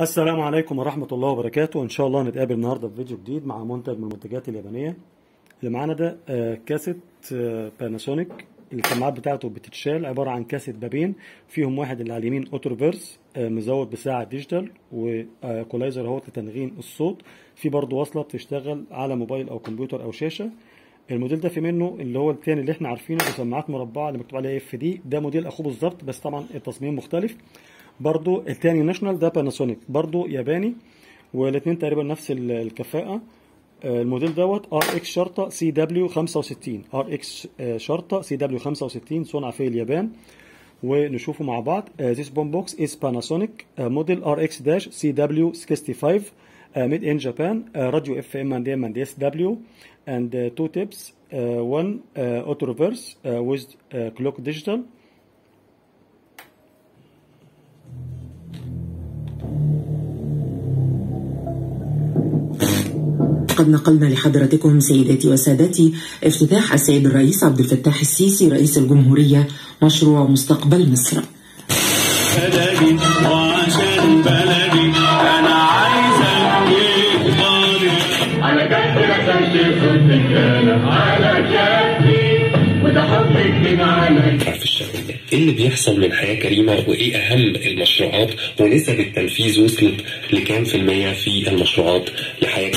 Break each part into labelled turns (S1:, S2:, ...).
S1: السلام عليكم ورحمة الله وبركاته. إن شاء الله نتقابل النهاردة في فيديو جديد مع منتج من المنتجات اليابانية. اللي معانا ده آه، كاسيت آه، باناسونيك السماعات بتاعته بتتشال عبارة عن كاسيت بابين. فيهم واحد اللي على اليمين auto reverse آه، مزود بساعة digital و equalizer اهوت لتنغيم الصوت. في برضه وصلة بتشتغل على موبايل أو كمبيوتر أو شاشة. الموديل ده في منه اللي هو التاني اللي إحنا عارفينه بسماعات مربعة اللي مكتوب عليها FD ده موديل أخوه بالظبط بس طبعا التصميم مختلف. برضو التاني ناشونال ده باناسونيك برضو ياباني والاثنين تقريبا نفس ال- الكفاءة. آه، الموديل دوت RX شرطة CW 65 RX شرطة CW 65 صنع في اليابان. ونشوفه مع بعض. bomb box is Panasonic. uh, model RX-CW65 uh, made in Japan. uh, radio FM and AM and SW and uh, two tapes. uh, one uh, auto reverse. uh, with uh, clock digital.
S2: قد نقلنا لحضرتكم سيداتي وسادتي افتتاح السيد الرئيس عبد الفتاح السيسي رئيس الجمهورية مشروع مستقبل مصر.
S3: بلدي وعشان بلدي يكبر على على وده من
S4: إيه اللي بيحصل من حياة كريمة وإيه أهم المشروعات ونسب التنفيذ وصلت لكام في المية في المشروعات لحياة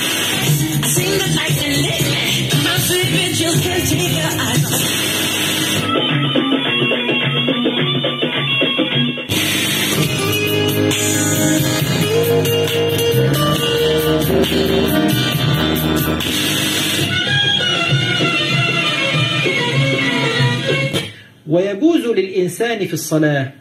S5: ويجوز للإنسان في الصلاة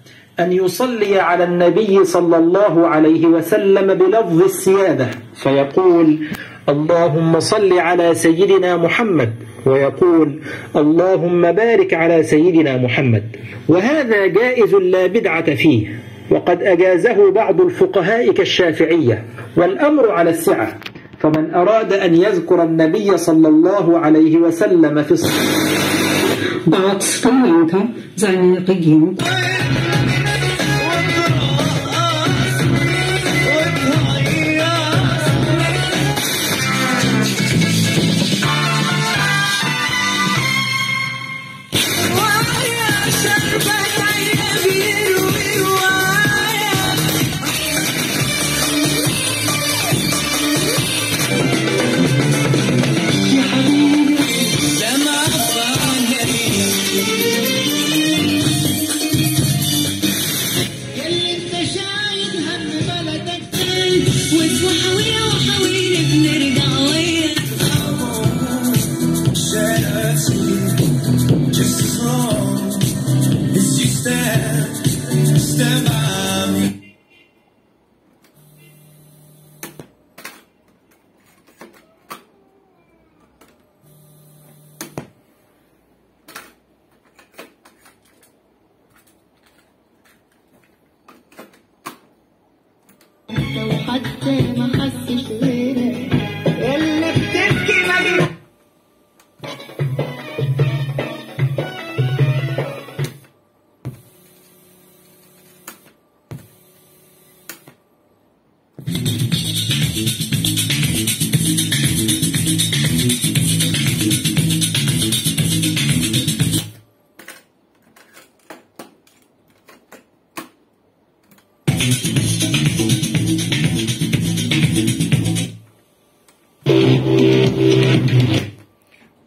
S5: أن يصلي على النبي صلى الله عليه وسلم بلفظ السيادة فيقول اللهم صل على سيدنا محمد ويقول اللهم بارك على سيدنا محمد. وهذا جائز لا بدعة فيه وقد أجازه بعض الفقهاء كالشافعية والأمر على السعة. فمن أراد أن يذكر النبي صلى الله عليه وسلم في الصلاة
S3: stand by me
S6: لو حتى ما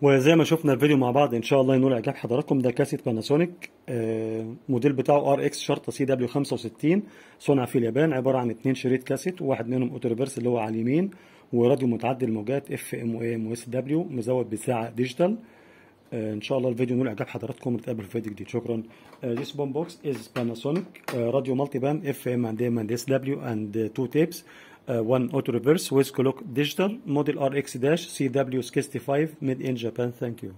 S1: وزي ما شفنا الفيديو مع بعض إن شاء الله ينول إعجاب حضراتكم. ده كاسيت باناسونيك آه، موديل بتاعه ار إكس شرطة سي دبليو 65 صنع في اليابان عبارة عن اتنين شريط كاسيت وواحد منهم auto reverse اللي هو على اليمين وراديو متعدد الموجات FM و AM و SW مزود بساعة digital. آه، إن شاء الله الفيديو نول اعجاب حضراتكم نتقابل في فيديو جديد. شكرا. آه، this bomb box is Panasonic radio multi band FM and AM and SW and two tapes 1 auto reverse with clock digital model RX dash CW 65 made in Japan thank you